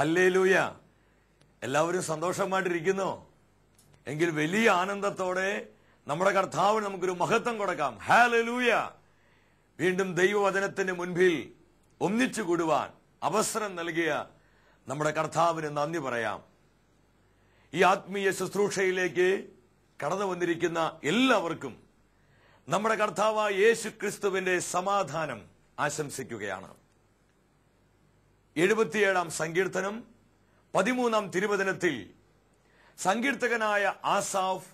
Hallelujah. എല്ലാവരും സന്തോഷമായിട്ടിരിക്കുന്നു. എങ്കിൽ വലിയ ആനന്ദത്തോടെ നമ്മുടെ കർത്താവിന് നമുക്കൊരു മഹത്വം കൊടുക്കാം. ഹാലലൂയ വീണ്ടും ദൈവവചനത്തിന് മുൻപിൽ ഒന്നിച്ചു കൂടുവാൻ അവസരം നൽകിയ നമ്മുടെ കർത്താവിന് നന്ദി പറയാം. ഈ ആത്മീയ ശുശ്രൂഷയിലേക്ക് കടന്നു വന്നിരിക്കുന്ന എല്ലാവർക്കും നമ്മുടെ കർത്താവായ യേശു ക്രിസ്തുവിന്റെ സമാധാനം ആശംസിക്കുകയാണ്. എഴുപത്തിയേഴാം സങ്കീർത്തനം പതിമൂന്നാം തിരുവചനത്തിൽ സങ്കീർത്തകനായ ആസാഫ്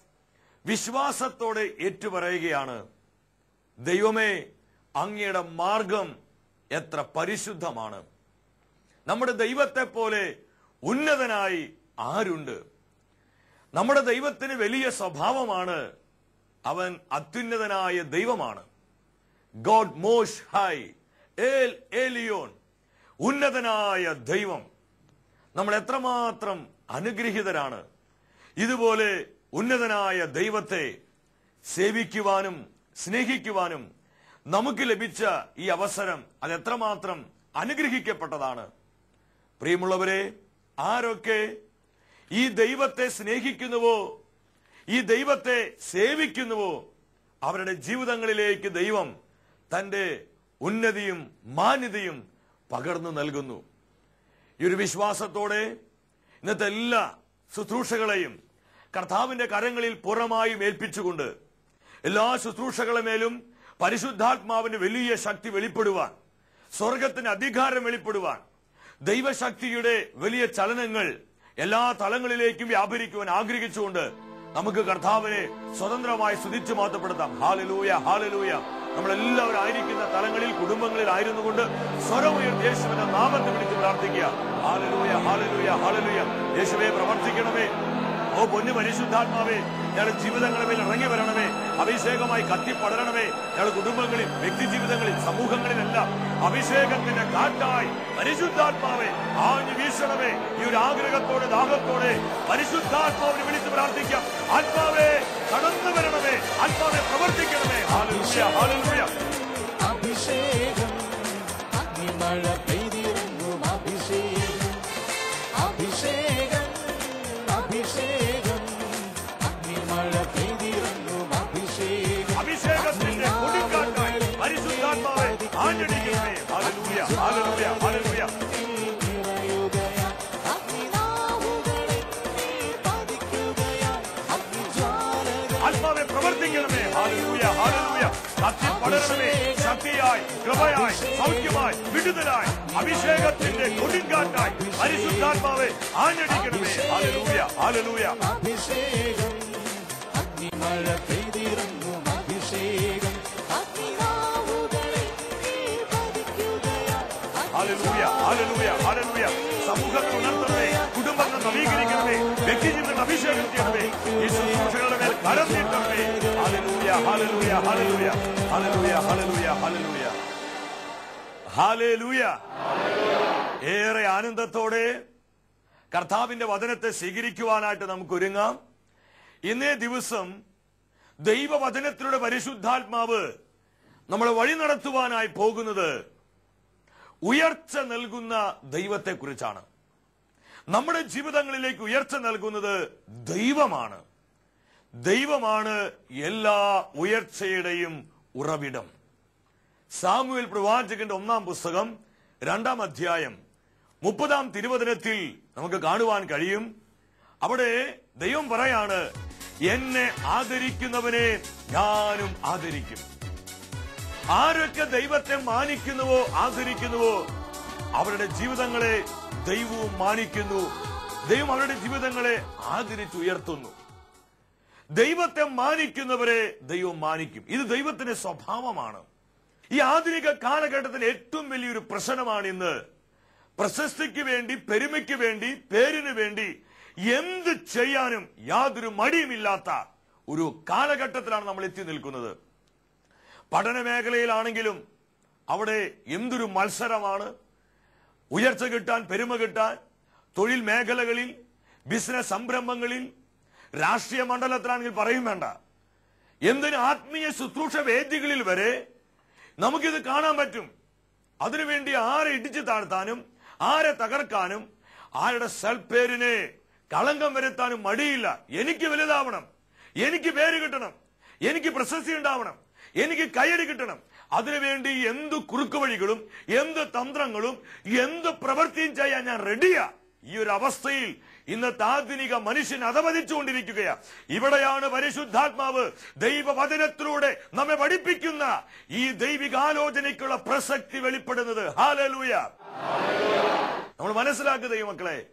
വിശ്വാസത്തോടെ ഏറ്റുപറയുകയാണ് ദൈവമേ അങ്ങയുടെ മാർഗം എത്ര പരിശുദ്ധമാണ്. നമ്മുടെ ദൈവത്തെ പോലെ ഉന്നതനായി ആരുണ്ട്? നമ്മുടെ ദൈവത്തിന് വലിയ സ്വഭാവമാണ് അവൻ അത്യുന്നതനായ ദൈവമാണ്. ഗോഡ് മോഷ് ഹൈ ഏൽ ഏലിയോൻ ഉന്നതനായ ദൈവം നമ്മൾ എത്രമാത്രം അനുഗ്രഹീതരാണ്. ഇതുപോലെ ഉന്നതനായ ദൈവത്തെ സേവിക്കുവാനും സ്നേഹിക്കുവാനും നമുക്ക് ലഭിച്ച ഈ അവസരം അത് എത്രമാത്രം അനുഗ്രഹിക്കപ്പെട്ടതാണ്. പ്രിയമുള്ളവരെ ആരൊക്കെ ഈ ദൈവത്തെ സ്നേഹിക്കുന്നുവോ ഈ ദൈവത്തെ സേവിക്കുന്നുവോ അവരുടെ ജീവിതങ്ങളിലേക്ക് ദൈവം തന്റെ ഉന്നതിയും മാന്യതയും പകർന്നു നൽകുന്നു. ഈ ഒരു വിശ്വാസത്തോടെ ഇന്നത്തെ എല്ലാ ശുശ്രൂഷകളെയും കർത്താവിന്റെ കരങ്ങളിൽ പുറമായും ഏൽപ്പിച്ചുകൊണ്ട് എല്ലാ ശുശ്രൂഷകളെ മേലും പരിശുദ്ധാത്മാവിന് വലിയ ശക്തി വെളിപ്പെടുവാൻ സ്വർഗത്തിന് അധികാരം വെളിപ്പെടുവാൻ ദൈവശക്തിയുടെ വലിയ ചലനങ്ങൾ എല്ലാ തലങ്ങളിലേക്കും വ്യാപരിക്കുവാൻ ആഗ്രഹിച്ചുകൊണ്ട് നമുക്ക് കർത്താവിനെ സ്വതന്ത്രമായി സ്തുതിച്ചു മാറ്റപ്പെടുത്താം ഹാലലൂയ ഹാലലൂയ. നമ്മളെല്ലാവരും ആയിരിക്കുന്ന തലങ്ങളിൽ കുടുംബങ്ങളിൽ ആയിരുന്നുകൊണ്ട് സ്വരമുയർത്തി യേശുവിന്റെ നാമത്തെ വിളിച്ച് പ്രാർത്ഥിക്കുക. ഹാലലൂയ ഹാലലൂയ ഹാലലൂയ. യേശുവെ പ്രവർത്തിക്കണമേ. ഓ പൊന്നു പരിശുദ്ധാത്മാവേ ഞങ്ങളുടെ ജീവിതങ്ങളെ മേൽ ഇറങ്ങി വരണമേ. അഭിഷേകമായി കത്തിപ്പടരണമേ ഞങ്ങളുടെ കുടുംബങ്ങളിൽ വ്യക്തി ജീവിതങ്ങളിൽ സമൂഹങ്ങളിലെല്ലാം അഭിഷേകത്തിന്റെ കാറ്റായി പരിശുദ്ധാത്മാവെ ആഞ്ഞു വീശണമേ. ഈ ഒരു ആഗ്രഹത്തോടെ ദാഹത്തോടെ പരിശുദ്ധാത്മാവിനെ വിളിച്ച് പ്രാർത്ഥിക്കാം. ആത്മാവെ ഹാലലൂയ ഹാലലൂയ അഭിഷേകം അഗ്നിമഴ പെയ്തിറങ്ങും അഭിഷേകം. അഭിഷേകം അഭിഷേകം അഗ്നിമഴ പെയ്തിറങ്ങും അഭിഷേകം. അഭിഷേകത്തിന്റെ കൊടുങ്കാറ്റായി പരിശുദ്ധാത്മാവെ ആഞ്ഞടിക്കണമേ ഹല്ലേലൂയ ഹാലലൂയ പടരണമേ ശക്തിയായി കൃപയായി സൗഖ്യമായി വിടുതലായി അഭിഷേകത്തിന്റെ കൊടുങ്കാറ്റായി പരിശുദ്ധാത്മാവെ ആഞ്ഞടിക്കണമേ. ആലലൂയ ആലലൂയ അഭിഷേകം അഗ്നിമഴ പെയ്തിറങ്ങും അഭിഷേകം. സമൂഹത്തെ ഉണർത്തണമേ കുടുംബത്തെ നവീകരിക്കണമേ വ്യക്തിജീവിതം അഭിഷേകം ചെയ്യണമേ. ഈ ശുശ്രൂഷകളുടെ മേൽ കരം നീട്ടണമേ. ഹാലലൂയ ഹാലലൂയ ഹാലലൂയ ഹാലലൂയ ഹാലലൂയ ഹാലലൂയ ഹാലലൂയ ഏറെ ആനന്ദത്തോടെ കർത്താവിന്റെ വചനത്തെ സ്വീകരിക്കുവാനായിട്ട് നമുക്ക് ഒരുങ്ങാം. ഇന്നേ ദിവസം ദൈവവചനത്തിലൂടെ പരിശുദ്ധാത്മാവ് നമ്മളെ വഴി നടത്തുവാനായി പോകുന്നത് ഉയർച്ച നൽകുന്ന ദൈവത്തെക്കുറിച്ചാണ്. നമ്മുടെ ജീവിതങ്ങളിലേക്ക് ഉയർച്ച നൽകുന്നത് ദൈവമാണ്. ദൈവമാണ് എല്ലാ ഉയർച്ചയുടെയും ഉറവിടം. സാമുവേൽ പ്രവാചകന്റെ ഒന്നാം പുസ്തകം രണ്ടാം അധ്യായം മുപ്പതാം തിരുവചനത്തിൽ നമുക്ക് കാണുവാൻ കഴിയും. അവിടെ ദൈവം പറയാണ് എന്നെ ആദരിക്കുന്നവനെ ഞാനും ആദരിക്കും. ആരൊക്കെ ദൈവത്തെ മാനിക്കുന്നുവോ ആദരിക്കുന്നുവോ അവരുടെ ജീവിതങ്ങളെ ദൈവവും മാനിക്കുന്നു. ദൈവം അവരുടെ ജീവിതങ്ങളെ ആദരിച്ചുയർത്തുന്നു. ദൈവത്തെ മാനിക്കുന്നവരെ ദൈവം മാനിക്കും. ഇത് ദൈവത്തിന്റെ സ്വഭാവമാണ്. ഈ ആധുനിക കാലഘട്ടത്തിൽ ഏറ്റവും വലിയൊരു പ്രശ്നമാണ് ഇന്ന് പ്രശസ്തിക്ക് വേണ്ടി പെരുമയ്ക്ക് വേണ്ടി പേരിന് വേണ്ടി എന്ത് ചെയ്യാനും യാതൊരു മടിയുമില്ലാത്ത ഒരു കാലഘട്ടത്തിലാണ് നമ്മൾ എത്തി നിൽക്കുന്നത്. പഠന മേഖലയിലാണെങ്കിലും അവിടെ എന്തൊരു മത്സരമാണ്. ഉയർച്ച കിട്ടാൻ പെരുമ കിട്ടാൻ തൊഴിൽ മേഖലകളിൽ ബിസിനസ് സംരംഭങ്ങളിൽ രാഷ്ട്രീയ മണ്ഡലത്തിലാണെങ്കിൽ പറയും വേണ്ട. എന്തിന് ആത്മീയ ശുശ്രൂഷ വേദികളിൽ വരെ നമുക്കിത് കാണാൻ പറ്റും? അതിനുവേണ്ടി ആരെ ഇടിച്ചു താഴ്ത്താനും ആരെ തകർക്കാനും ആരുടെ സൽപ്പേരിനെ കളങ്കം വരുത്താനും മടിയില്ല. എനിക്ക് വലുതാവണം. എനിക്ക് പേര് കിട്ടണം. എനിക്ക് പ്രശസ്തി ഉണ്ടാവണം. എനിക്ക് കയ്യടി കിട്ടണം. അതിനുവേണ്ടി എന്ത് കുറുക്കുവഴികളും എന്ത് തന്ത്രങ്ങളും എന്ത് പ്രവൃത്തിയും ചെയ്യാൻ ഞാൻ റെഡിയാ ഈ ഒരു അവസ്ഥയിൽ ഇന്നത്തെ ആധുനിക മനുഷ്യൻ അധപതിച്ചുകൊണ്ടിരിക്കുകയാണ് ഇവിടെയാണ് പരിശുദ്ധാത്മാവ് ദൈവവചനത്തിലൂടെ നമ്മെ പഠിപ്പിക്കുന്ന ഈ ദൈവികാലോചനയ്ക്കുള്ള പ്രസക്തി വെളിപ്പെടുന്നത്. ഹാലലൂയ നമ്മൾ മനസ്സിലാക്കുക ദൈവമക്കളെ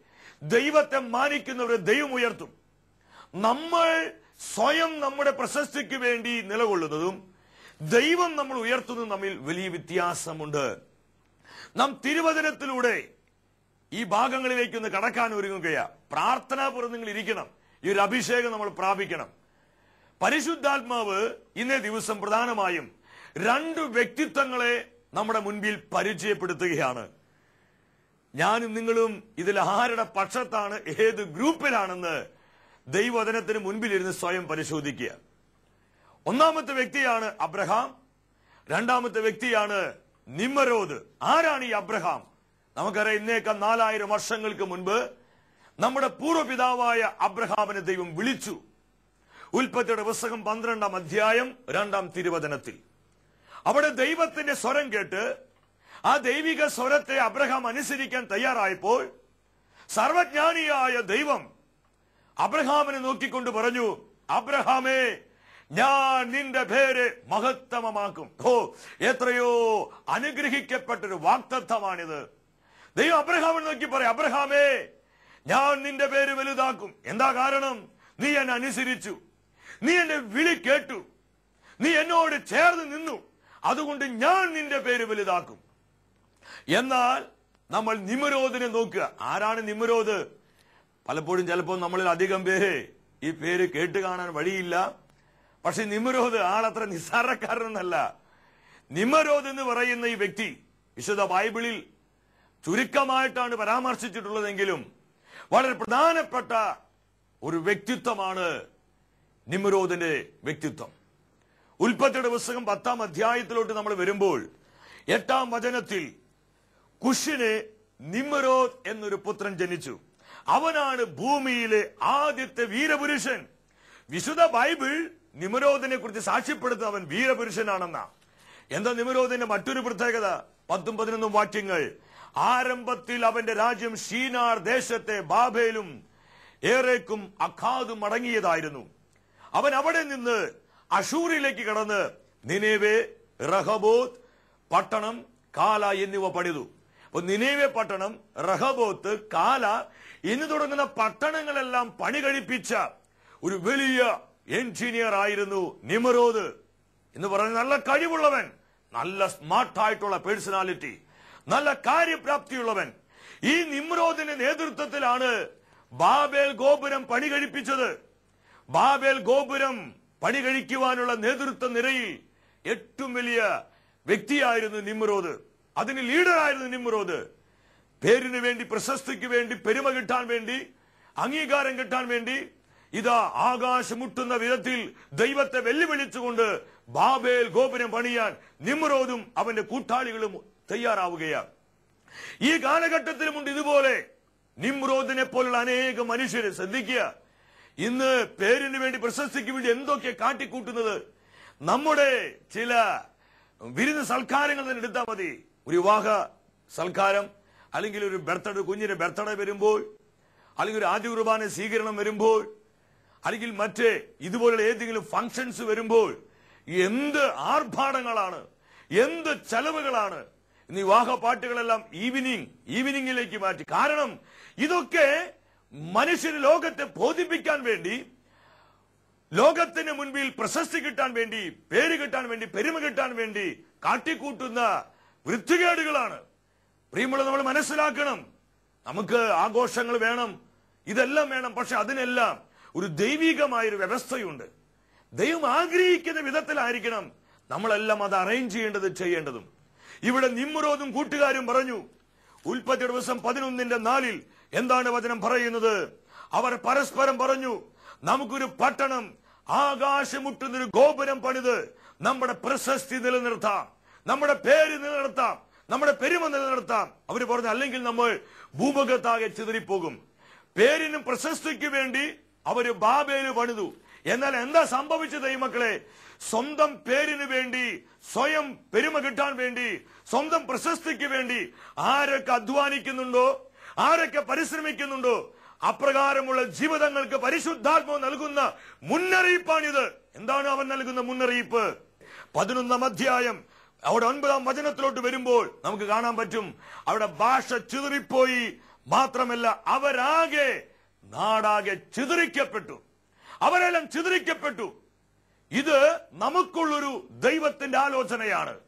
ദൈവത്തെ മാനിക്കുന്നവരെ ദൈവം ഉയർത്തും. നമ്മൾ സ്വയം നമ്മുടെ പ്രശസ്തിക്ക് വേണ്ടി നിലകൊള്ളുന്നതും ദൈവം നമ്മൾ ഉയർത്തുന്നതും തമ്മിൽ വലിയ വ്യത്യാസമുണ്ട്. നാം തിരുവചനത്തിലൂടെ ഈ ഭാഗങ്ങളിലേക്ക് ഒന്ന് കടക്കാൻ ഒരുങ്ങുകയാ. പ്രാർത്ഥനാപുറം നിങ്ങൾ ഇരിക്കണം. ഈ ഒരു അഭിഷേകം നമ്മൾ പ്രാപിക്കണം. പരിശുദ്ധാത്മാവ് ഇന്നേ ദിവസം പ്രധാനമായും രണ്ട് വ്യക്തിത്വങ്ങളെ നമ്മുടെ മുൻപിൽ പരിചയപ്പെടുത്തുകയാണ്. ഞാനും നിങ്ങളും ഇതിൽ ആരുടെ പക്ഷത്താണ് ഏത് ഗ്രൂപ്പിലാണെന്ന് ദൈവവചനത്തിന് മുൻപിലിരുന്ന് സ്വയം പരിശോധിക്കുക. ഒന്നാമത്തെ വ്യക്തിയാണ് അബ്രഹാം. രണ്ടാമത്തെ വ്യക്തിയാണ് നിമ്മരോദ്. ആരാണ് ഈ അബ്രഹാം? നമുക്കറിയാം ഇന്നേക്ക നാലായിരം വർഷങ്ങൾക്ക് മുൻപ് നമ്മുടെ പൂർവപിതാവായ അബ്രഹാമിനെ ദൈവം വിളിച്ചു. ഉൽപ്പത്തിയുടെ പുസ്തകം പന്ത്രണ്ടാം അധ്യായം രണ്ടാം തിരുവചനത്തിൽ. അവിടെ ദൈവത്തിന്റെ സ്വരം കേട്ട് ആ ദൈവിക സ്വരത്തെ അബ്രഹാം അനുസരിക്കാൻ തയ്യാറായപ്പോൾ സർവജ്ഞാനിയായ ദൈവം അബ്രഹാമിനെ നോക്കിക്കൊണ്ട് പറഞ്ഞു അബ്രഹാമേ ഞാൻ നിന്റെ പേര് മഹത്തമമാക്കും. ഓ എത്രയോ അനുഗ്രഹിക്കപ്പെട്ടൊരു വാക്തത്വമാണിത്. ദൈവം അബ്രഹാമിനെ നോക്കി പറയും അബ്രഹാമേ ഞാൻ നിന്റെ പേര് വലുതാക്കും. എന്താ കാരണം? നീ എന്നെ അനുസരിച്ചു. നീ എന്റെ വിളി കേട്ടു. നീ എന്നോട് ചേർന്ന് നിന്നു. അതുകൊണ്ട് ഞാൻ നിന്റെ പേര് വലുതാക്കും. എന്നാൽ നമ്മൾ നിമരോദിനെ നോക്കുക. ആരാണ് നിമരോദ്? പലപ്പോഴും ചിലപ്പോൾ നമ്മളിൽ അധികം പേര് ഈ പേര് കേട്ട് കാണാൻ വഴിയില്ല. പക്ഷെ നിമരോദ് ആളത്ര നിസ്സാരക്കാരനൊന്നല്ല. നിമരോദ് എന്ന് പറയുന്ന ഈ വ്യക്തി വിശുദ്ധ ബൈബിളിൽ ചുരുക്കമായിട്ടാണ് പരാമർശിച്ചിട്ടുള്ളതെങ്കിലും വളരെ പ്രധാനപ്പെട്ട ഒരു വ്യക്തിത്വമാണ് നിമ്രോദിന്റെ വ്യക്തിത്വം. ഉൽപ്പത്തിയുടെ പുസ്തകം പത്താം അധ്യായത്തിലോട്ട് നമ്മൾ വരുമ്പോൾ എട്ടാം വചനത്തിൽ കുഷിന് നിമ്രോദ് എന്നൊരു പുത്രൻ ജനിച്ചു. അവനാണ് ഭൂമിയിലെ ആദ്യത്തെ വീരപുരുഷൻ. വിശുദ്ധ ബൈബിൾ നിമരോദിനെ കുറിച്ച് സാക്ഷ്യപ്പെടുത്തുന്ന അവൻ വീരപുരുഷനാണെന്ന. എന്താ നിമരോദിന്റെ മറ്റൊരു പ്രത്യേകത? പത്തും പതിനൊന്നും വാക്യങ്ങൾ. ആരംഭത്തിൽ അവന്റെ രാജ്യം ഷീനാർ ദേശത്തെ ബാബേലും ഏറേക്കും അഖാദും അടങ്ങിയതായിരുന്നു. അവൻ അവിടെ നിന്ന് അഷൂറിലേക്ക് കടന്ന് നിനേവെ റഹബോത്ത് പട്ടണം കാല എന്നിവ പണിതു. അപ്പൊ നിനേവെ പട്ടണം റഹബോത്ത് കാല എന്ന് തുടങ്ങുന്ന പട്ടണങ്ങളെല്ലാം പണി കഴിപ്പിച്ച ഒരു വലിയ എഞ്ചിനീയർ ആയിരുന്നു നിമറോദ്. എന്ന് പറഞ്ഞ നല്ല കഴിവുള്ളവൻ നല്ല സ്മാർട്ടായിട്ടുള്ള പേഴ്സണാലിറ്റി. നല്ല കാര്യപ്രാപ്തിയുള്ളവൻ. ഈ നിമ്രോദിന്റെ നേതൃത്വത്തിലാണ് ബാബേൽ ഗോപുരം പണി കഴിപ്പിച്ചത് ബാബേൽ ഗോപുരം പണി കഴിക്കുവാനുള്ള നേതൃത്വ നിരയിൽ ഏറ്റവും വലിയ വ്യക്തിയായിരുന്നു നിമ്രോദ്. അതിന് ലീഡറായിരുന്നു നിമ്രോദ്. പേരിന് വേണ്ടി പ്രശസ്തിക്ക് വേണ്ടി പെരുമ കിട്ടാൻ വേണ്ടി അംഗീകാരം കിട്ടാൻ വേണ്ടി ഇതാ ആകാശമുട്ടുന്ന വിധത്തിൽ ദൈവത്തെ വെല്ലുവിളിച്ചുകൊണ്ട് ബാബേൽ ഗോപുരം പണിയാൻ നിമ്രോദും അവന്റെ കൂട്ടാളികളും തയ്യാറാവുകയാണ്. ഈ കാലഘട്ടത്തിലുമുണ്ട് ഇതുപോലെ നിമ്രോദിനെ പോലുള്ള അനേക മനുഷ്യരെ ശ്രദ്ധിക്കുക. ഇന്ന് പേരിന് വേണ്ടി പ്രശസ്തിക്ക് വേണ്ടി എന്തൊക്കെ കാട്ടിക്കൂട്ടുന്നത്? നമ്മുടെ ചില വിരുന്ന് സൽക്കാരങ്ങൾ തന്നെ എടുത്താൽ മതി. ഒരു വിവാഹ സൽക്കാരം അല്ലെങ്കിൽ ഒരു ബർത്ത്ഡേ കുഞ്ഞിന്റെ ബർത്ത്ഡേ വരുമ്പോൾ അല്ലെങ്കിൽ ഒരു ആദ്യ കുർബാന സ്വീകരണം വരുമ്പോൾ അല്ലെങ്കിൽ മറ്റ് ഇതുപോലുള്ള ഏതെങ്കിലും ഫങ്ഷൻസ് വരുമ്പോൾ എന്ത് ആർഭാടങ്ങളാണ് എന്ത് ചെലവുകളാണ് ഇന്ന് വിവാഹ പാട്ടുകളെല്ലാം ഈവനിങ് ഈവനിങ്ങിലേക്ക് മാറ്റി. കാരണം ഇതൊക്കെ മനുഷ്യന് ലോകത്തെ ബോധിപ്പിക്കാൻ വേണ്ടി ലോകത്തിന് മുൻപിൽ പ്രശസ്തി കിട്ടാൻ വേണ്ടി പേര് കിട്ടാൻ വേണ്ടി പെരുമ കിട്ടാൻ വേണ്ടി കാട്ടിക്കൂട്ടുന്ന വൃത്തികേടുകളാണ്. പ്രിയമുള്ള നമ്മൾ മനസ്സിലാക്കണം. നമുക്ക് ആഘോഷങ്ങൾ വേണം. ഇതെല്ലാം വേണം. പക്ഷെ അതിനെല്ലാം ഒരു ദൈവികമായ ഒരു വ്യവസ്ഥയുണ്ട്. ദൈവം ആഗ്രഹിക്കുന്ന വിധത്തിലായിരിക്കണം നമ്മളെല്ലാം അത് അറേഞ്ച് ചെയ്യേണ്ടത് ചെയ്യേണ്ടതും. ഇവിടെ നിമ്മുറോതും കൂട്ടുകാരും പറഞ്ഞു ഉൽപ്പത്തി ദിവസം പതിനൊന്നിന്റെ നാലിൽ എന്താണ് വചനം പറയുന്നത്? അവർ പരസ്പരം പറഞ്ഞു നമുക്കൊരു പട്ടണം ആകാശമുട്ടുന്നൊരു ഗോപുരം പണിത് നമ്മുടെ പ്രശസ്തി നിലനിർത്താം നമ്മുടെ പേര് നിലനിർത്താം നമ്മുടെ പെരുമ നിലനിർത്താം. അവർ പറഞ്ഞു അല്ലെങ്കിൽ നമ്മൾ ഭൂമുഖത്താകെ ചിതറിപ്പോകും. പേരിനും പ്രശസ്തിക്ക് വേണ്ടി അവർ ബാബേൽ പണിതു. എന്നാൽ എന്താ സംഭവിച്ചത് ഈ മക്കളെ? സ്വന്തം പേരിന് വേണ്ടി സ്വയം പെരുമ കിട്ടാൻ വേണ്ടി സ്വന്തം പ്രശസ്തിക്ക് വേണ്ടി ആരൊക്കെ അധ്വാനിക്കുന്നുണ്ടോ ആരൊക്കെ പരിശ്രമിക്കുന്നുണ്ടോ അപ്രകാരമുള്ള ജീവിതങ്ങൾക്ക് പരിശുദ്ധാത്മാവ് നൽകുന്ന മുന്നറിയിപ്പാണിത്. എന്താണ് അവൻ നൽകുന്ന മുന്നറിയിപ്പ്? പതിനൊന്നാം അധ്യായം അവിടെ ഒൻപതാം വചനത്തിലോട്ട് വരുമ്പോൾ നമുക്ക് കാണാൻ പറ്റും. അവിടെ ഭാഷ ചിതറിപ്പോയി. മാത്രമല്ല അവരാകെ നാടാകെ ചിതറിക്കപ്പെട്ടു. അവരെല്ലാം ചിതറിക്കപ്പെട്ടു. ഇത് നമുക്കുള്ളൊരു ദൈവത്തിന്റെ ആലോചനയാണ്.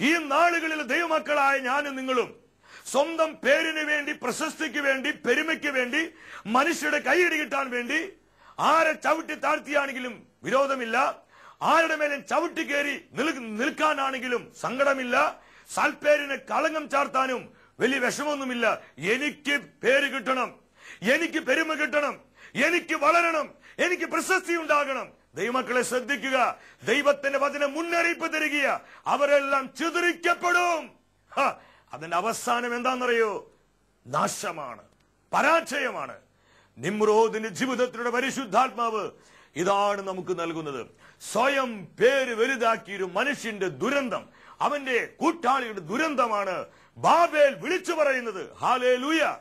ഈ നാളുകളിൽ ദൈവമക്കളായ ഞാനും നിങ്ങളും സ്വന്തം പേരിന് വേണ്ടി പ്രശസ്തിക്ക് വേണ്ടി പെരുമയ്ക്ക് വേണ്ടി മനുഷ്യരുടെ കൈയടി കിട്ടാൻ വേണ്ടി ആരെ ചവിട്ടി താഴ്ത്തിയാണെങ്കിലും വിരോധമില്ല. ആരുടെ മേലും ചവിട്ടി കയറി നിൽ- നിൽക്കാനാണെങ്കിലും സങ്കടമില്ല. സൽപ്പേരിന് കളങ്കം ചാർത്താനും വലിയ വിഷമൊന്നുമില്ല എനിക്ക് പേര് കിട്ടണം. എനിക്ക് പെരുമ കിട്ടണം. എനിക്ക് വളരണം. എനിക്ക് പ്രശസ്തി ഉണ്ടാകണം. ദൈവമക്കളെ ശ്രദ്ധിക്കുക. ദൈവത്തിന്റെ വചനം മുന്നറിയിപ്പ് തരിക അവരെല്ലാം ചിതറിക്കപ്പെടും. അതിന്റെ അവസാനം എന്താണെന്നറിയോ? നാശമാണ്. പരാജയമാണ്. നിമ്രോദിന്റെ ജീവിതത്തിലൂടെ പരിശുദ്ധാത്മാവ് ഇതാണ് നമുക്ക് നൽകുന്നത്. സ്വയം പേര് വലുതാക്കിയ ഒരു മനുഷ്യന്റെ ദുരന്തം അവന്റെ കൂട്ടാളിയുടെ ദുരന്തമാണ് ബാബേൽ വിളിച്ചു പറയുന്നത്. ഹാലേ ലൂയ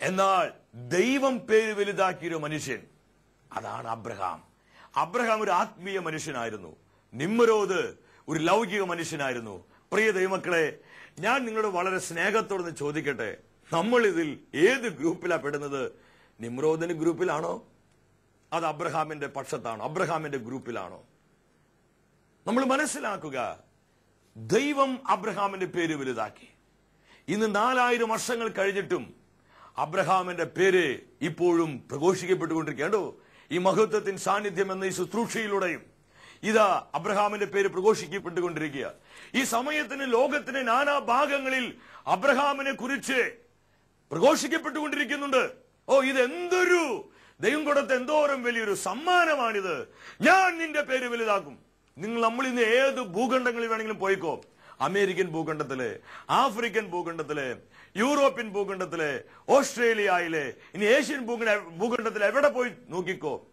എന്നാൽ ദൈവം പേര് വലുതാക്കിയൊരു മനുഷ്യൻ. അതാണ് അബ്രഹാം. അബ്രഹാം ഒരു ആത്മീയ മനുഷ്യനായിരുന്നു. നിമ്മരോത് ഒരു ലൗകിക മനുഷ്യനായിരുന്നു. പ്രിയ ദൈവമക്കളെ ഞാൻ നിങ്ങളോട് വളരെ സ്നേഹത്തോടെ ചോദിക്കട്ടെ. നമ്മൾ ഇതിൽ ഏത് ഗ്രൂപ്പിലാണ് പെടുന്നത്? നിമ്രോദിന്റെ ഗ്രൂപ്പിലാണോ? അത് അബ്രഹാമിന്റെ പക്ഷത്താണോ? അബ്രഹാമിന്റെ ഗ്രൂപ്പിലാണോ? നമ്മൾ മനസ്സിലാക്കുക ദൈവം അബ്രഹാമിന്റെ പേര് വലുതാക്കി. ഇന്ന് നാലായിരം വർഷങ്ങൾ കഴിഞ്ഞിട്ടും അബ്രഹാമിന്റെ പേര് ഇപ്പോഴും പ്രഘോഷിക്കപ്പെട്ടുകൊണ്ടിരിക്കുകയാണ്. ഈ മഹത്വത്തിൻ സാന്നിധ്യം എന്ന ഈ ശുശ്രൂഷയിലൂടെയും ഇതാ അബ്രഹാമിന്റെ പേര് പ്രഘോഷിക്കപ്പെട്ടുകൊണ്ടിരിക്കുക. ഈ സമയത്തിന് ലോകത്തിന്റെ നാനാ ഭാഗങ്ങളിൽ അബ്രഹാമിനെ കുറിച്ച് പ്രഘോഷിക്കപ്പെട്ടുകൊണ്ടിരിക്കുന്നുണ്ട്. ഓ ഇത് എന്തൊരു ദൈവം കൊടുത്ത എന്തോരം വലിയൊരു സമ്മാനമാണിത്. ഞാൻ നിന്റെ പേര് വലുതാക്കും. നിങ്ങൾ നമ്മൾ ഇന്ന് ഏത് ഭൂഖണ്ഡങ്ങളിൽ വേണമെങ്കിലും പോയിക്കോ. അമേരിക്കൻ ഭൂഖണ്ഡത്തിൽ ആഫ്രിക്കൻ ഭൂഖണ്ഡത്തിൽ യൂറോപ്യൻ ഭൂഖണ്ഡത്തിലെ ഓസ്ട്രേലിയയിലെ ഇനി ഏഷ്യൻ ഭൂഖണ്ഡ ഭൂഖണ്ഡത്തിൽ എവിടെ പോയി നോക്കിക്കോ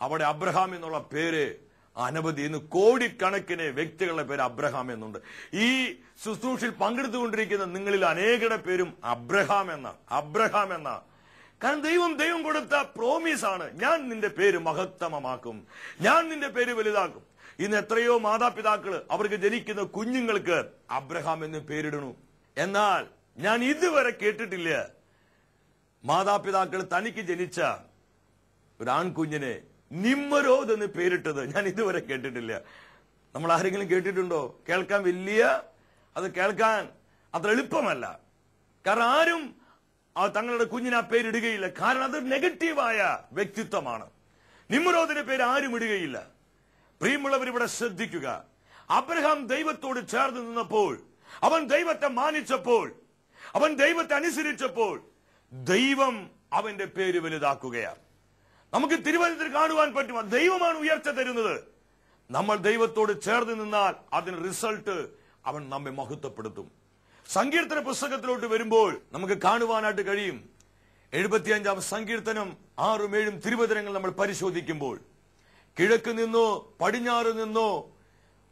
അവിടെ അബ്രഹാം എന്നുള്ള പേര് അനവധി ഇന്ന് കോടിക്കണക്കിന് വ്യക്തികളുടെ പേര് അബ്രഹാം എന്നുണ്ട്. ഈ ശുശ്രൂഷയിൽ പങ്കെടുത്തുകൊണ്ടിരിക്കുന്ന നിങ്ങളിൽ അനേകരുടെ പേരും അബ്രഹാം എന്ന അബ്രഹാം എന്ന. കാരണം ദൈവം ദൈവം കൊടുത്ത പ്രോമിസ് ആണ്. ഞാൻ നിന്റെ പേര് മഹത്തമമാക്കും. ഞാൻ നിന്റെ പേര് വലുതാക്കും. ഇന്ന് എത്രയോ മാതാപിതാക്കൾ അവർക്ക് ജനിക്കുന്ന കുഞ്ഞുങ്ങൾക്ക് അബ്രഹാം എന്ന് പേരിടണു എന്നാൽ ഞാൻ ഇതുവരെ കേട്ടിട്ടില്ല. മാതാപിതാക്കൾ തനിക്ക് ജനിച്ച ഒരു ആൺകുഞ്ഞിനെ നിമ്മരോത് എന്ന് പേരിട്ടത് ഞാൻ ഇതുവരെ കേട്ടിട്ടില്ല. നമ്മൾ ആരെങ്കിലും കേട്ടിട്ടുണ്ടോ? കേൾക്കാൻ വലിയ അത് കേൾക്കാൻ അത്ര എളുപ്പമല്ല. കാരണം ആരും തങ്ങളുടെ കുഞ്ഞിന് ആ പേരിടുകയില്ല കാരണം അത് നെഗറ്റീവായ വ്യക്തിത്വമാണ്. നിമ്മരോതിന്റെ പേര് ആരും ഇടുകയില്ല. പ്രിയമുള്ളവർ ഇവിടെ ശ്രദ്ധിക്കുക. അബ്രഹാം ദൈവത്തോട് ചേർന്ന് നിന്നപ്പോൾ അവൻ ദൈവത്തെ മാനിച്ചപ്പോൾ അവൻ ദൈവത്തെ അനുസരിച്ചപ്പോൾ ദൈവം അവന്റെ പേര് വലുതാക്കുകയാണ്. നമുക്ക് തിരുവനന്തപുരം കാണുവാൻ പറ്റുമോ ദൈവമാണ് ഉയർച്ച തരുന്നത്. നമ്മൾ ദൈവത്തോട് ചേർന്ന് നിന്നാൽ അതിന് റിസൾട്ട് അവൻ നമ്മെ മഹത്വപ്പെടുത്തും. സങ്കീർത്തന പുസ്തകത്തിലോട്ട് വരുമ്പോൾ നമുക്ക് കാണുവാനായിട്ട് കഴിയും. എഴുപത്തിയഞ്ചാം സങ്കീർത്തനം ആറും ഏഴും തിരുവചനങ്ങൾ നമ്മൾ പരിശോധിക്കുമ്പോൾ. കിഴക്ക് നിന്നോ പടിഞ്ഞാറ് നിന്നോ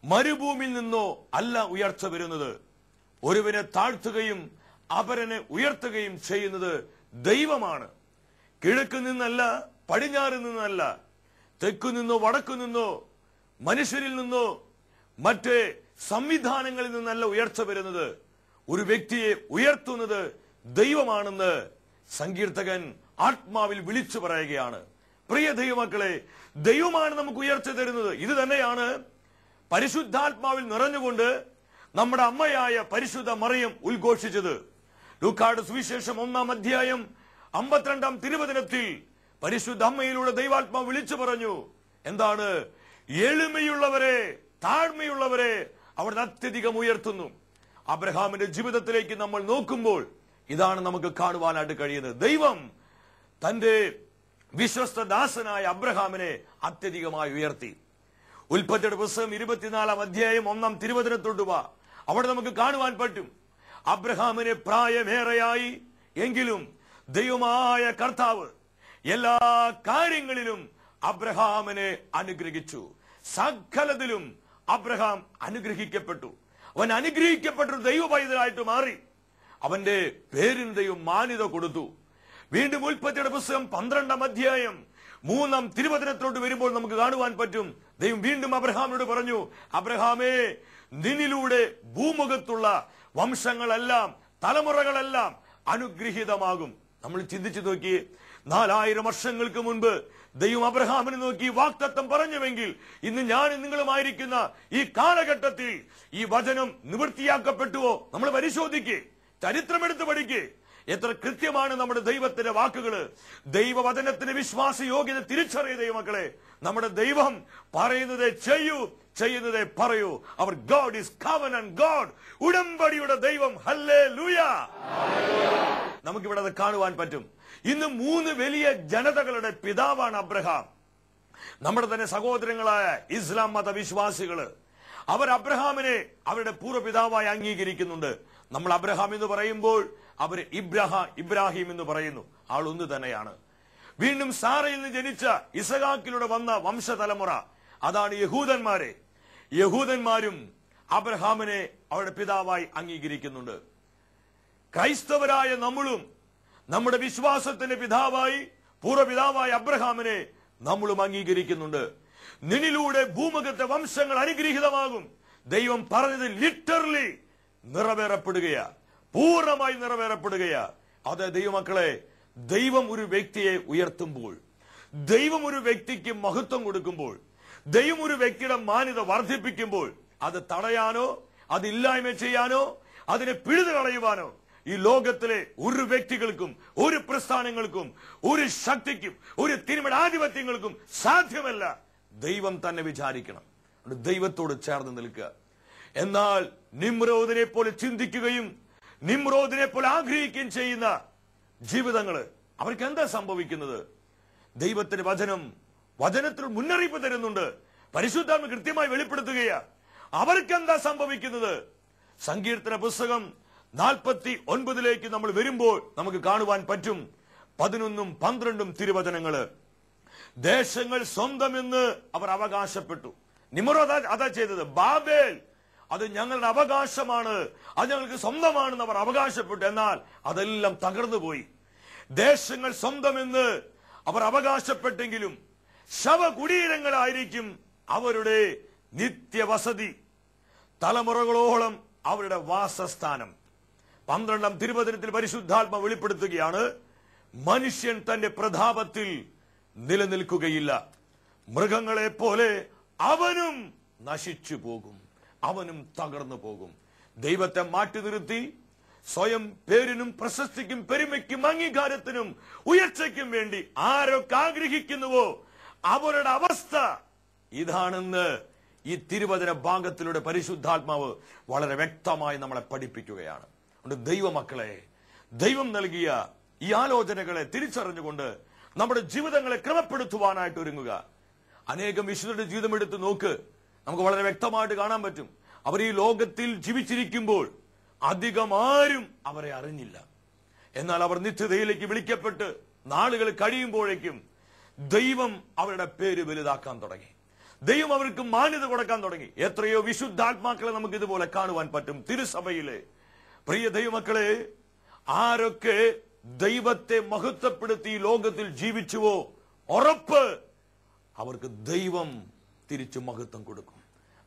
മരുഭൂമിയിൽ നിന്നോ അല്ല ഉയർച്ച വരുന്നത്. ഒരുവനെ താഴ്ത്തുകയും അപരനെ ഉയർത്തുകയും ചെയ്യുന്നത് ദൈവമാണ്. കിഴക്കു നിന്നല്ല പടിഞ്ഞാറ് നിന്നല്ല തെക്കു നിന്നോ വടക്കു നിന്നോ മനുഷ്യരിൽ നിന്നോ മറ്റ് സംവിധാനങ്ങളിൽ നിന്നല്ല ഉയർച്ച വരുന്നത്. ഒരു വ്യക്തിയെ ഉയർത്തുന്നത് ദൈവമാണെന്ന് സങ്കീർത്തകൻ ആത്മാവിൽ വിളിച്ചു പറയുകയാണ്. പ്രിയ ദൈവമക്കളെ ദൈവമാണ് നമുക്ക് ഉയർച്ച തരുന്നത്. ഇത് തന്നെയാണ് പരിശുദ്ധാത്മാവിൽ നിറഞ്ഞുകൊണ്ട് നമ്മുടെ അമ്മയായ പരിശുദ്ധ മറിയം ഉദ്ഘോഷിച്ചത്. ലൂക്കാട് സുവിശേഷം ഒന്നാം അധ്യായം അമ്പത്തിരണ്ടാം തിരുവചനത്തിൽ പരിശുദ്ധ അമ്മയിലൂടെ ദൈവാത്മാ വിളിച്ചു പറഞ്ഞു എന്താണ്? എളിമയുള്ളവരെ താഴ്മയുള്ളവരെ അവിടെ അത്യധികം ഉയർത്തുന്നു. അബ്രഹാമിന്റെ ജീവിതത്തിലേക്ക് നമ്മൾ നോക്കുമ്പോൾ ഇതാണ് നമുക്ക് കാണുവാനായിട്ട് കഴിയുന്നത്. ദൈവം തന്റെ വിശ്വസ്ത ദാസനായ അബ്രഹാമിനെ അത്യധികമായി ഉയർത്തി. ഉൽപ്പത്തിയുടെ പുസ്തകം ഇരുപത്തിനാലാം അധ്യായം ഒന്നാം തിരുവചനത്തോട്ട് അവിടെ നമുക്ക് കാണുവാൻ പറ്റും. അബ്രഹാമിന് പ്രായമേറെയായി എങ്കിലും ദൈവമായ കർത്താവ് എല്ലാ കാര്യങ്ങളിലും അബ്രഹാമിനെ അനുഗ്രഹിച്ചു. സകലത്തിലും അബ്രഹാം അനുഗ്രഹിക്കപ്പെട്ടു. അവൻ അനുഗ്രഹിക്കപ്പെട്ടൊരു ദൈവ പൈതലായിട്ട് മാറി. അവന്റെ പേരിന് ദൈവം മാന്യത കൊടുത്തു. വീണ്ടും ഉൽപ്പത്തിയുടെ പുസ്തകം പന്ത്രണ്ടാം അധ്യായം മൂന്നാം തിരുവചനത്തോട്ട് വരുമ്പോൾ നമുക്ക് കാണുവാൻ പറ്റും. ദൈവം വീണ്ടും അബ്രഹാമിനോട് പറഞ്ഞു അബ്രഹാമേ നിന്നിലൂടെ ഭൂമുഖത്തുള്ള വംശങ്ങളെല്ലാം തലമുറകളെല്ലാം അനുഗ്രഹീതമാകും. നമ്മൾ ചിന്തിച്ചു നോക്കി നാലായിരം വർഷങ്ങൾക്ക് മുൻപ് ദൈവം അബ്രഹാമിനെ നോക്കി വാക്തത്വം പറഞ്ഞുവെങ്കിൽ ഇന്ന് ഞാൻ നിങ്ങളുമായിരിക്കുന്ന ഈ കാലഘട്ടത്തിൽ ഈ വചനം നിവൃത്തിയാക്കപ്പെട്ടുവോ? നമ്മൾ പരിശോധിക്കേ ചരിത്രമെടുത്ത് പഠിക്കേ. എത്ര കൃത്യമാണ് നമ്മുടെ ദൈവത്തിന്റെ വാക്കുകൾ. ദൈവവചനത്തിന് വിശ്വാസ യോഗ്യത തിരിച്ചറിയ ദൈവമക്കളെ നമ്മുടെ ദൈവം പറയുന്നത് ചെയ്യൂ ചെയ്യുന്നതേ പറയൂ. Our God is covenant and God ഉടമ്പടിയുടെ ദൈവം. ഹല്ലേ ലൂയ നമുക്കിവിടെ അത് കാണുവാൻ പറ്റും. ഇന്ന് മൂന്ന് വലിയ ജനതകളുടെ പിതാവാണ് അബ്രഹാം. നമ്മുടെ തന്നെ സഹോദരങ്ങളായ ഇസ്ലാം മത വിശ്വാസികൾ അവർ അബ്രഹാമിനെ അവരുടെ പൂർവപിതാവായി അംഗീകരിക്കുന്നുണ്ട്. നമ്മൾ അബ്രഹാം എന്ന് പറയുമ്പോൾ അവർ ഇബ്രഹാം ഇബ്രാഹിം എന്ന് പറയുന്നു. ആൾ ഒന്ന് തന്നെയാണ്. വീണ്ടും സാറയിൽ നിന്ന് ജനിച്ച ഇസഹാക്കിലൂടെ വന്ന വംശതലമുറ. അതാണ് യഹൂദന്മാരെ. യഹൂദന്മാരും അബ്രഹാമിനെ അവരുടെ പിതാവായി അംഗീകരിക്കുന്നുണ്ട്. ക്രൈസ്തവരായ നമ്മളും നമ്മുടെ വിശ്വാസത്തിന്റെ പിതാവായി പൂർവപിതാവായ അബ്രഹാമിനെ നമ്മളും അംഗീകരിക്കുന്നുണ്ട്. നിന്നിലൂടെ ഭൂമുഖത്തെ വംശങ്ങൾ അനുഗ്രഹീതമാകും. ദൈവം പറഞ്ഞത് ലിറ്ററലി നിറവേറപ്പെടുകയാ. പൂർണമായി നിറവേറപ്പെടുകയാ. അതെ ദൈവമക്കളെ ദൈവം ഒരു വ്യക്തിയെ ഉയർത്തുമ്പോൾ ദൈവം ഒരു വ്യക്തിക്ക് മഹത്വം കൊടുക്കുമ്പോൾ ദൈവം ഒരു വ്യക്തിയുടെ മാന്യത വർദ്ധിപ്പിക്കുമ്പോൾ അത് തടയാനോ അതില്ലായ്മ ചെയ്യാനോ അതിനെ പിഴുതു കളയുവാനോ ഈ ലോകത്തിലെ ഒരു വ്യക്തികൾക്കും ഒരു പ്രസ്ഥാനങ്ങൾക്കും ഒരു ശക്തിക്കും ഒരു തിരുമടാധിപത്യങ്ങൾക്കും സാധ്യമല്ല. ദൈവം തന്നെ വിചാരിക്കണം. ദൈവത്തോട് ചേർന്ന് നിൽക്കുക. എന്നാൽ നിമ്രോദിനെ പോലെ ചിന്തിക്കുകയും നിമ്രോദിനെ പോലെ ആഗ്രഹിക്കുകയും ചെയ്യുന്ന ജീവിതങ്ങൾ അവർക്ക് എന്താ സംഭവിക്കുന്നത്? ദൈവത്തിന്റെ വചനം വചനത്തിൽ മുന്നറിയിപ്പ് തരുന്നുണ്ട്. പരിശുദ്ധാത്മ കൃത്യമായി വെളിപ്പെടുത്തുകയാ. അവർക്ക് എന്താ സംഭവിക്കുന്നത്? സങ്കീർത്തന പുസ്തകം നാൽപ്പത്തി ഒൻപതിലേക്ക് നമ്മൾ വരുമ്പോൾ നമുക്ക് കാണുവാൻ പറ്റും. പതിനൊന്നും പന്ത്രണ്ടും തിരുവചനങ്ങൾ. ദേശങ്ങൾ സ്വന്തമെന്ന് അവർ അവകാശപ്പെട്ടു. നിമറോ അതാ അതാ ചെയ്തത്. ബാബേൽ അത് ഞങ്ങളുടെ അവകാശമാണ്. അത് ഞങ്ങൾക്ക് സ്വന്തമാണെന്ന് അവർ അവകാശപ്പെട്ടു. എന്നാൽ അതെല്ലാം തകർന്നുപോയി. ദേശങ്ങൾ സ്വന്തമെന്ന് അവർ അവകാശപ്പെട്ടെങ്കിലും ശവകുടീരങ്ങളായിരിക്കും അവരുടെ നിത്യവസതി. തലമുറകളോളം അവരുടെ വാസസ്ഥാനം. പന്ത്രണ്ടാം തിരുവചനത്തിൽ പരിശുദ്ധാത്മ വെളിപ്പെടുത്തുകയാണ് മനുഷ്യൻ തന്റെ പ്രതാപത്തിൽ നിലനിൽക്കുകയില്ല. മൃഗങ്ങളെ പോലെ അവനും നശിച്ചു പോകും അവനും തകർന്നു പോകും. ദൈവത്തെ മാറ്റി നിർത്തി സ്വയം പേരിനും പ്രശസ്തിക്കും പെരുമയ്ക്കും അംഗീകാരത്തിനും ഉയർച്ചയ്ക്കും വേണ്ടി ആരൊക്കെ ആഗ്രഹിക്കുന്നുവോ അവരുടെ അവസ്ഥ ഇതാണെന്ന് ഈ തിരുവചന ഭാഗത്തിലൂടെ പരിശുദ്ധാത്മാവ് വളരെ വ്യക്തമായി നമ്മളെ പഠിപ്പിക്കുകയാണ്. അതുകൊണ്ട് ദൈവമക്കളെ ദൈവം നൽകിയ ഈ ആലോചനകളെ തിരിച്ചറിഞ്ഞുകൊണ്ട് നമ്മുടെ ജീവിതങ്ങളെ ക്രമപ്പെടുത്തുവാനായിട്ട് ഒരുങ്ങുക. അനേകം വിശുദ്ധരുടെ ജീവിതം എടുത്ത് നോക്ക്. നമുക്ക് വളരെ വ്യക്തമായിട്ട് കാണാൻ പറ്റും. അവർ ഈ ലോകത്തിൽ ജീവിച്ചിരിക്കുമ്പോൾ അധികം ആരും അവരെ അറിഞ്ഞില്ല. എന്നാൽ അവർ നിത്യതയിലേക്ക് വിളിക്കപ്പെട്ട് നാളുകൾ കഴിയുമ്പോഴേക്കും ദൈവം അവരുടെ പേര് വലുതാക്കാൻ തുടങ്ങി. ദൈവം അവർക്ക് മാന്യത കൊടുക്കാൻ തുടങ്ങി. എത്രയോ വിശുദ്ധാത്മാക്കളെ നമുക്ക് ഇതുപോലെ കാണുവാൻ പറ്റും. തിരുസഭയിലെ. പ്രിയ ദൈവമക്കളെ ആരൊക്കെ ദൈവത്തെ മഹത്വപ്പെടുത്തി ലോകത്തിൽ ജീവിച്ചുവോ ഉറപ്പ് അവർക്ക് ദൈവം തിരിച്ചു മഹത്വം കൊടുക്കും.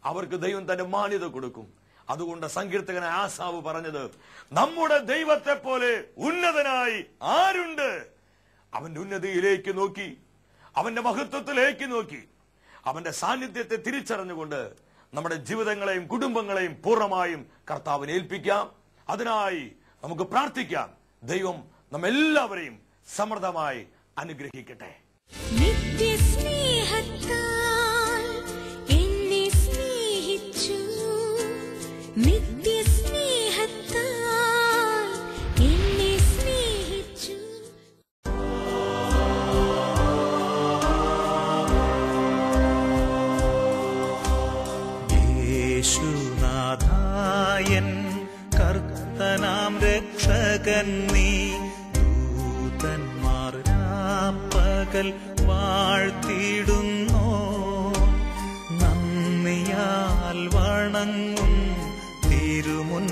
അവർക്ക് ദൈവം തന്റെ മാന്യത കൊടുക്കും. അതുകൊണ്ട് സങ്കീർത്തകന ആസാവ് പറഞ്ഞത് നമ്മുടെ ദൈവത്തെ പോലെ ഉന്നതനായി ആരുണ്ട്? അവന്റെ ഉന്നതിയിലേക്ക് നോക്കി. അവന്റെ മഹത്വത്തിലേക്ക് നോക്കി. അവന്റെ സാന്നിധ്യത്തെ തിരിച്ചറിഞ്ഞുകൊണ്ട് നമ്മുടെ ജീവിതങ്ങളെയും കുടുംബങ്ങളെയും പൂർണമായും കർത്താവിനെ ഏൽപ്പിക്കാം. അതിനായി നമുക്ക് പ്രാർത്ഥിക്കാം. ദൈവം നമ്മെല്ലാവരെയും സമൃദ്ധമായി അനുഗ്രഹിക്കട്ടെ. നിത്യസ്നേഹത്താൽ നിത്യസ്നേഹത്താൽ മകൻ നീ. ദൂതന്മാർ പകൽ വാഴ്ത്തിയിടുന്നു. നന്ദിയാൽ വണങ്ങും തിരുമുൻ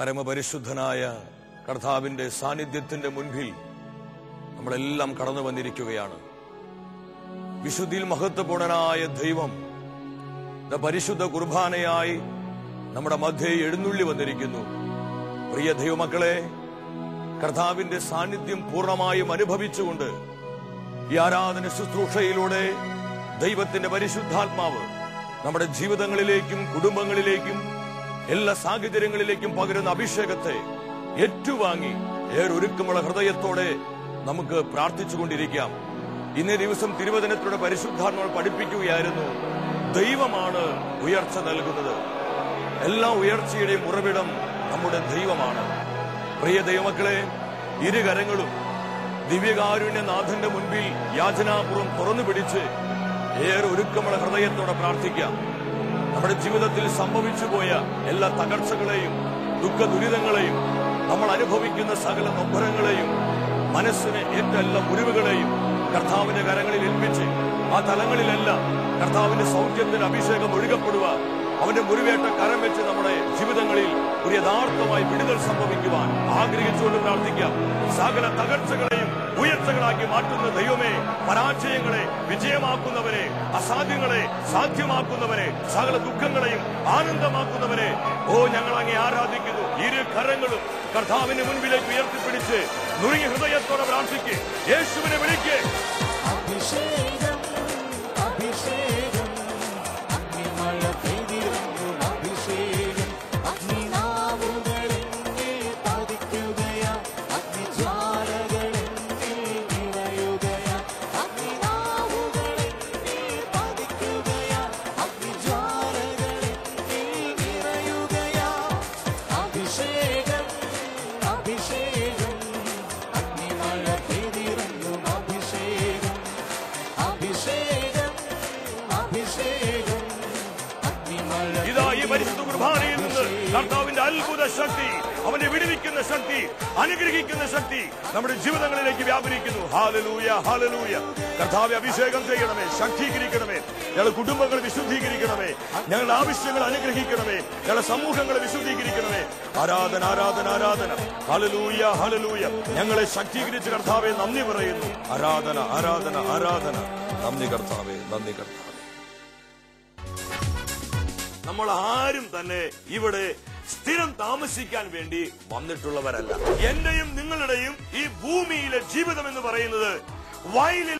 പരമപരിശുദ്ധനായ കർത്താവിന്റെ സാന്നിധ്യത്തിന്റെ മുൻപിൽ നമ്മളെല്ലാം കടന്നു വന്നിരിക്കുകയാണ്. വിശുദ്ധിയിൽ മഹത്വപൂർണനായ ദൈവം പരിശുദ്ധ കുർബാനയായി നമ്മുടെ മധ്യേ എഴുന്നള്ളി വന്നിരിക്കുന്നു. പ്രിയ ദൈവമക്കളെ കർത്താവിന്റെ സാന്നിധ്യം പൂർണമായും അനുഭവിച്ചുകൊണ്ട് ഈ ആരാധന ശുശ്രൂഷയിലൂടെ ദൈവത്തിന്റെ പരിശുദ്ധാത്മാവ് നമ്മുടെ ജീവിതങ്ങളിലേക്കും കുടുംബങ്ങളിലേക്കും എല്ലാ സാഹചര്യങ്ങളിലേക്കും പകരുന്ന അഭിഷേകത്തെ ഏറ്റുവാങ്ങി ഏറൊരുക്കമുള്ള ഹൃദയത്തോടെ നമുക്ക് പ്രാർത്ഥിച്ചുകൊണ്ടിരിക്കാം. ഇന്നേ ദിവസം തിരുവചനത്തിലൂടെ പരിശുദ്ധാത്മാവ് പഠിപ്പിക്കുകയായിരുന്നു ദൈവമാണ് ഉയർച്ച നൽകുന്നത്. എല്ലാ ഉയർച്ചയുടെയും ഉറവിടം നമ്മുടെ ദൈവമാണ്. പ്രിയ ദൈവമക്കളെ ഇരു കരങ്ങളും ദിവ്യകാരുണ്യനാഥന്റെ മുൻപിൽ യാചനാപുറം തുറന്നു പിടിച്ച് ഏറെ ഒരുക്കമുള്ള ഹൃദയത്തോടെ പ്രാർത്ഥിക്കാം. നമ്മുടെ ജീവിതത്തിൽ സംഭവിച്ചു പോയ എല്ലാ തകർച്ചകളെയും ദുഃഖ ദുരിതങ്ങളെയും നമ്മൾ അനുഭവിക്കുന്ന സകല നൊമ്പരങ്ങളെയും മനസ്സിന് ഏറ്റ എല്ലാ മുറിവുകളെയും കർത്താവിന്റെ കരങ്ങളിൽ ഏൽപ്പിച്ച് ആ തലങ്ങളിലെല്ലാം കർത്താവിന്റെ സൗഖ്യത്തിന് അഭിഷേകം ഒഴുകപ്പെടുക അവന്റെ മുറിവേട്ട കരം വെച്ച് നമ്മുടെ ജീവിതങ്ങളിൽ ഒരു യഥാർത്ഥമായി വിടുതൽ സംഭവിക്കുവാൻ ആഗ്രഹിച്ചുകൊണ്ട് പ്രാർത്ഥിക്കാം. സകല തകർച്ചകളെയും ഉയർച്ചകളാക്കി മാറ്റുന്ന ദൈവമേ പരാജയങ്ങളെ വിജയമാക്കുന്നവരെ അസാധ്യങ്ങളെ സാധ്യമാക്കുന്നവരെ സകല ദുഃഖങ്ങളെയും ആനന്ദമാക്കുന്നവരെ. ഓ ഞങ്ങൾ അങ്ങേ ആരാധിക്കുന്നു. ഇരു കരങ്ങളും കർത്താവിന് മുൻപിലേക്ക് ഉയർത്തിപ്പിടിച്ച് നുറുങ്ങി ഹൃദയത്തോടെ പ്രാർത്ഥിക്ക്. യേശുവിനെ വിളിക്ക്. പരിശുദ്ധ കുർബാനയിൽ നിന്ന് കർത്താവിന്റെ അത്ഭുത ശക്തി അവനെ വിടുവിക്കുന്ന ശക്തി അനുഗ്രഹിക്കുന്ന ശക്തി നമ്മുടെ ജീവിതങ്ങളിലേക്ക് വ്യാപരിക്കുന്നു. ഹാലലൂയ ഹാലലൂയ കർത്താവെ അഭിഷേകം ചെയ്യണമേ ശക്തീകരിക്കണമേ. ഞങ്ങളുടെ കുടുംബങ്ങൾ വിശുദ്ധീകരിക്കണമേ. ഞങ്ങളുടെ ആവശ്യങ്ങൾ അനുഗ്രഹിക്കണമേ. ഞങ്ങളുടെ സമൂഹങ്ങളെ വിശുദ്ധീകരിക്കണമേ. ആരാധന ആരാധന ആരാധന. ഹലലൂയ ഹലലൂയ ഞങ്ങളെ ശക്തീകരിച്ച് കർത്താവെ നന്ദി പറയുന്നു. ആരാധന ആരാധന ആരാധന. നന്ദി കർത്താവെ നന്ദി കർത്താവെ. നമ്മൾ ആരും തന്നെ ഇവിടെ സ്ഥിരം താമസിക്കാൻ വേണ്ടി വന്നിട്ടുള്ളവരല്ല. എന്റെയും നിങ്ങളുടെയും ഈ ഭൂമിയിലെ ജീവിതം എന്ന് പറയുന്നത് വയലിൽ